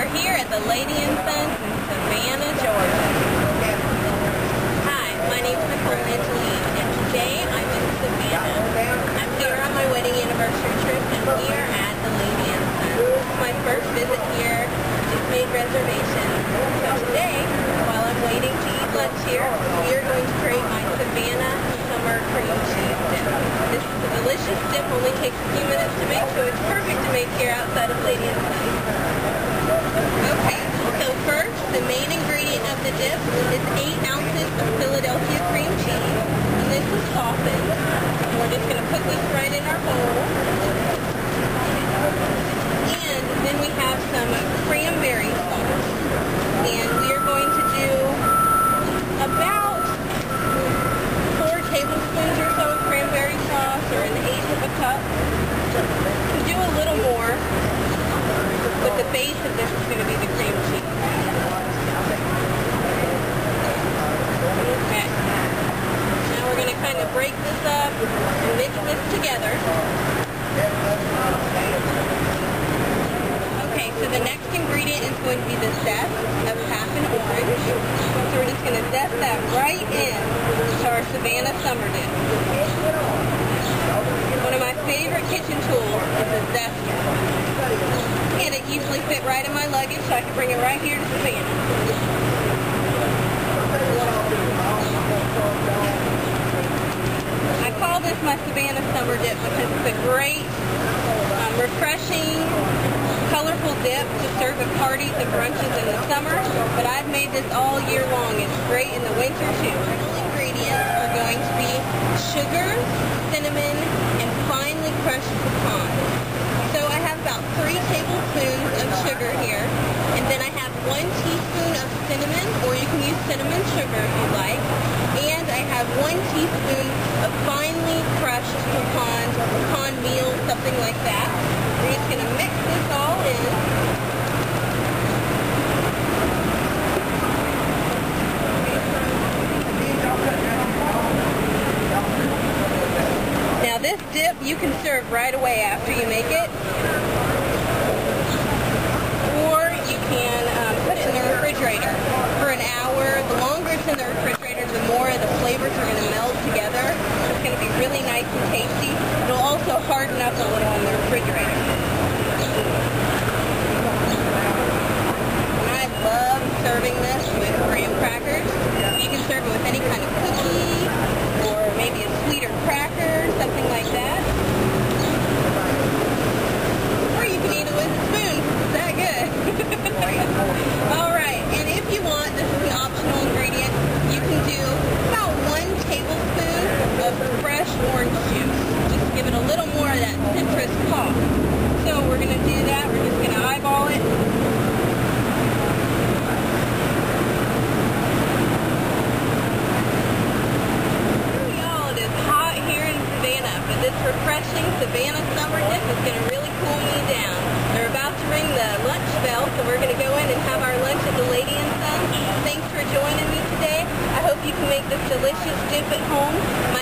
We're here at the Lady and Sons in Savannah, Georgia. Hi, my name is Nicole Angeline, and today I'm in Savannah. I'm here on my wedding anniversary trip, and we are at the Lady and Sons. This is my first visit here. Just made reservations. So today, while I'm waiting to eat lunch here, we are going to create my Savannah Summer Cream Cheese Dip. This is a delicious dip, only takes a few minutes to make, so it's perfect to make here outside of Lady and Sons. Okay, so first, the main ingredient of the dip is 8 ounces of Philadelphia cream cheese. And this is softened. We're just going to put this right in our bowl. And then we have some cranberry sauce. And we are going to do about 4 tablespoons or so of cranberry sauce, or an eighth of a cup. We do a little more, but the base of this is going to be the cream cheese. Okay. Now we're going to kind of break this up and mix this together. Okay, so the next ingredient is going to be the zest of half an orange. So we're just going to zest that right in to our Savannah Summer Dip. One of my favorite kitchen tools is a zester. And it usually fit right in my luggage, so I can bring it right here to Savannah. I call this my Savannah Summer Dip because it's a great, um, refreshing, colorful dip to serve at parties and brunches in the summer, but I've made this all year long. It's great in the winter too. Ingredients are going to be sugar, cinnamon, and finely crushed pecan. So I have about three tablespoons of sugar here, and then I have one teaspoon of cinnamon, or you can use cinnamon sugar if you like, and I have one teaspoon of crushed pecan, pecan meal, something like that. We're just going to mix this all in. Now this dip you can serve right away after you make it. Or you can um, put it in the refrigerator for an hour. The longer it's in the refrigerator, the more the flavors are going to meld together. It's going to be really nice and tasty. It'll also harden up a little in the refrigerator. And I love serving this with graham crackers. You can serve it with any kind of cookie or maybe a sweeter cracker, something like that. Or you can eat it with a spoon. It's that good. All right, and if you want, this is an optional ingredient, you can do about one tablespoon of orange juice. Just give it a little more of that citrus pop. So we're going to do that. We're just going to eyeball it. Y'all, it is hot here in Savannah, but this refreshing Savannah summer dip is going to really cool me down. They're about to ring the lunch bell, so we're going to go in and have our lunch at the Lady and Sons. Thanks for joining me today. I hope you can make this delicious dip at home. My